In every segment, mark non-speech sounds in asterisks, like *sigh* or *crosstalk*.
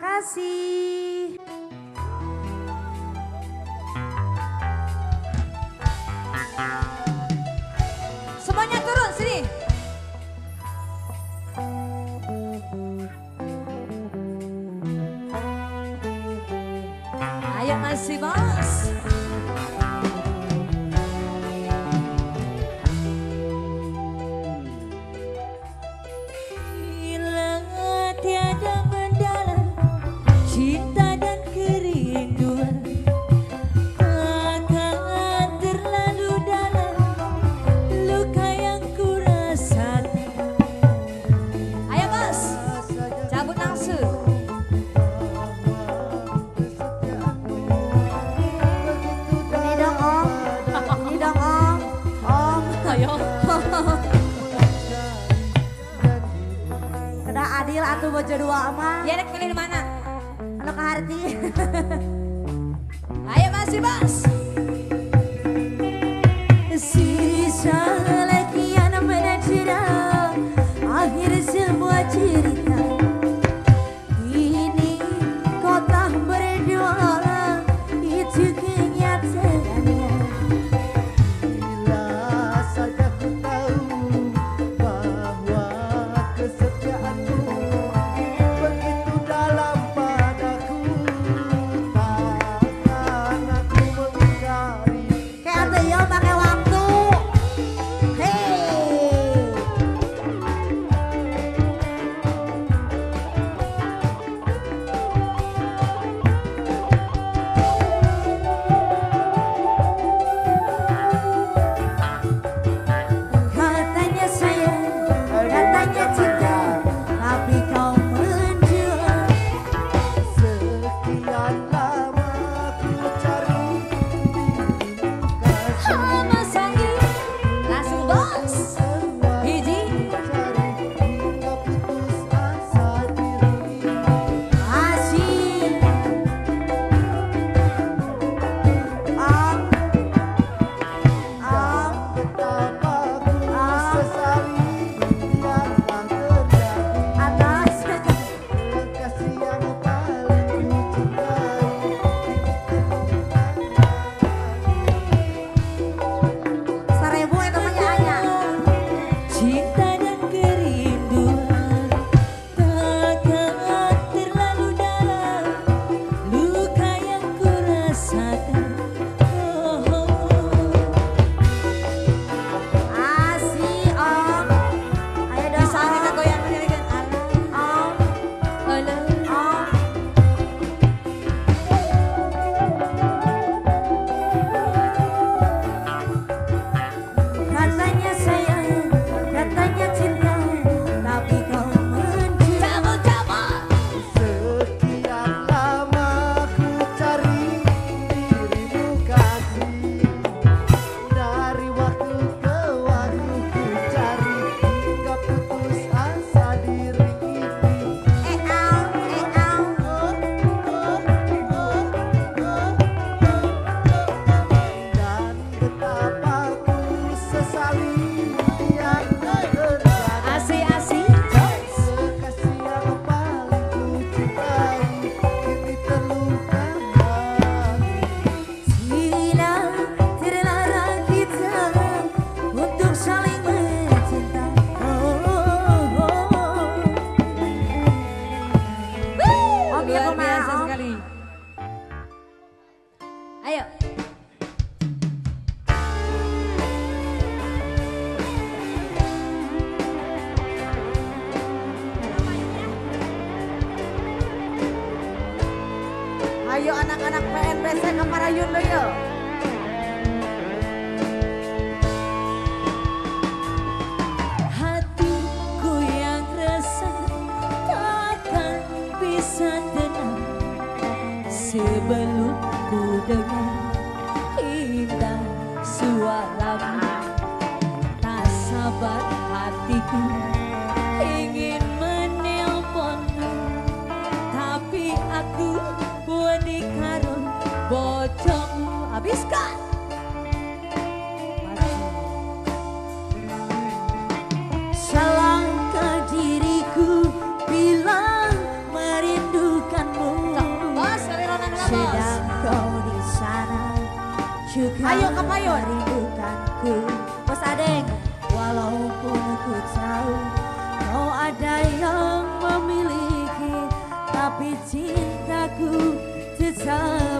kasih. Thank *laughs* you. Ayo anak-anak PNPC Kamarayun yo. Hatiku yang resah takkan bisa tenang sebelum ku dengar indah suaramu tak sabar hatiku. Ayo ke payun. Rindukanku. Bos Adeng. Walaupun ku tahu kau ada yang memiliki. Tapi cintaku tetap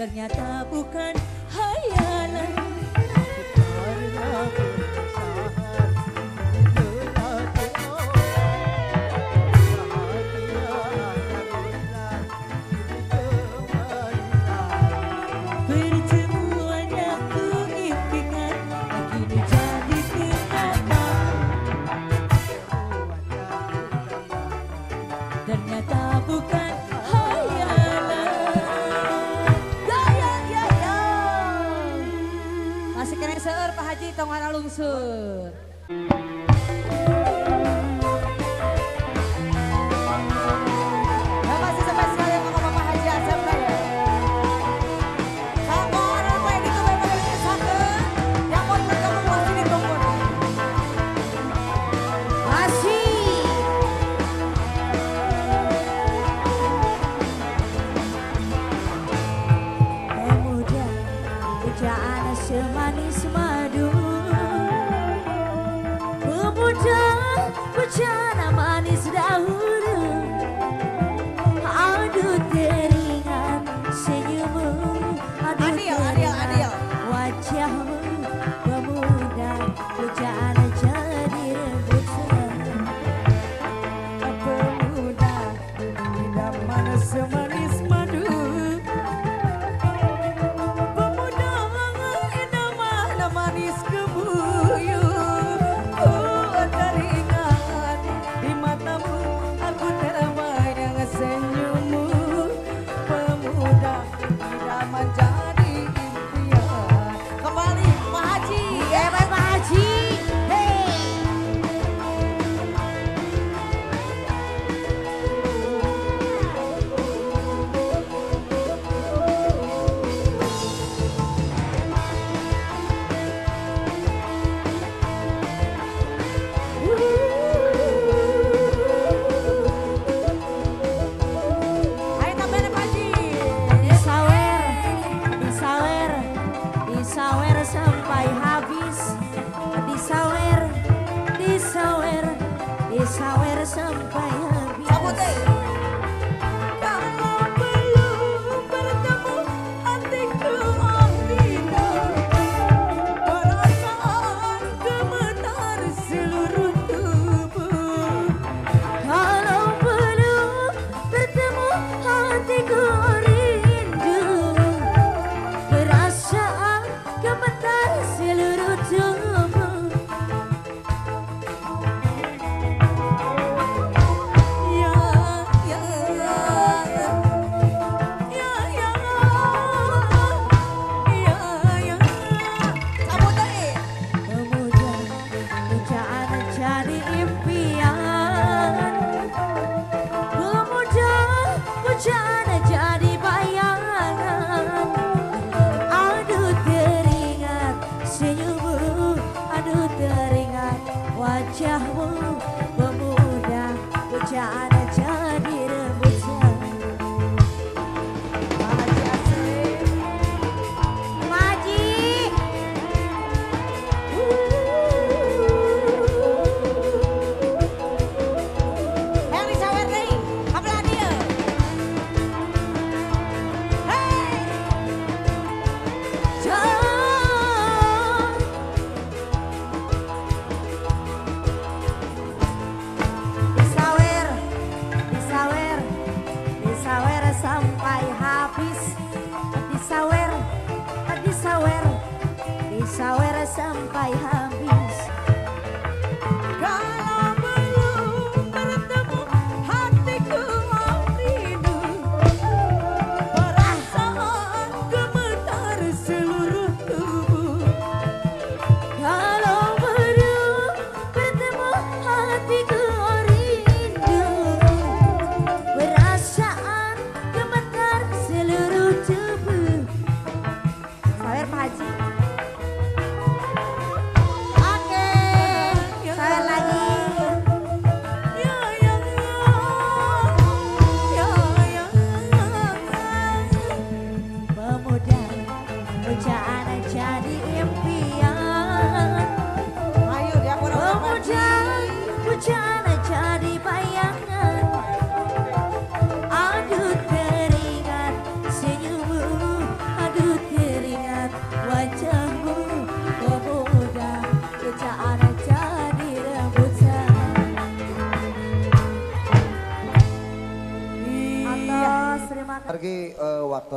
ternyata bukan seur Pak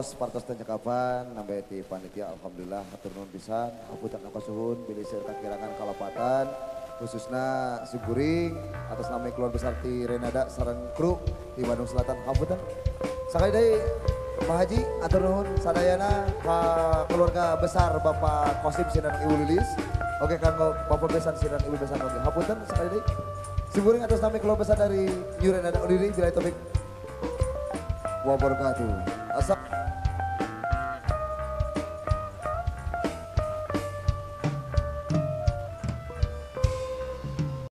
waktu partos dan cakapan nambah di panitia. Alhamdulillah hatur nuhun pisan. Hapunten suhun pilih serta kirangan kalapatan. Khususnya si Guring atas nama keluarga besar ti Renada sareng kru di Bandung Selatan. Hapunten sekali dari Pak Haji atur nuhun sadayana ka keluarga besar Bapak Kosim Sinan Ibu Lilis. Oke kanggo Bapak Besan Sinan Ibu Besan. Oke hapunten sekali dari si Guring atas nama keluarga besar dari New Renada Udiri bila topik wabarakatuh. Asal